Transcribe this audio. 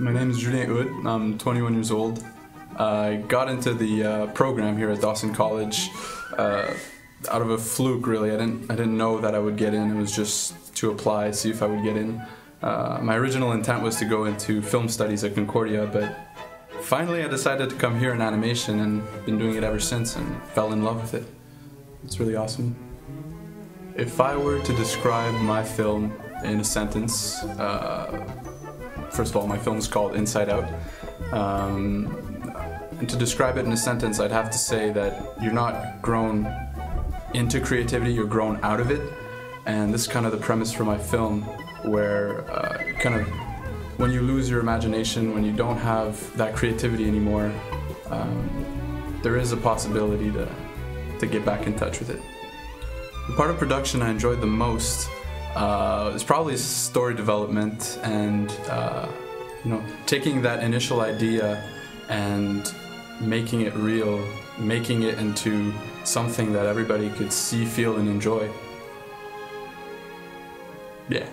My name is Julien Houde. I'm 21 years old. I got into the uh, program here at Dawson College uh, out of a fluke, really. I didn't, I didn't know that I would get in. It was just to apply, see if I would get in. Uh, my original intent was to go into film studies at Concordia, but finally I decided to come here in animation and been doing it ever since and fell in love with it. It's really awesome. If I were to describe my film in a sentence, uh, first of all, my film is called Inside Out. Um, and to describe it in a sentence, I'd have to say that you're not grown into creativity, you're grown out of it. And this is kind of the premise for my film, where uh, kind of when you lose your imagination, when you don't have that creativity anymore, um, there is a possibility to, to get back in touch with it. The part of production I enjoyed the most uh, is probably story development and uh, you know taking that initial idea and making it real, making it into something that everybody could see, feel, and enjoy. Yeah.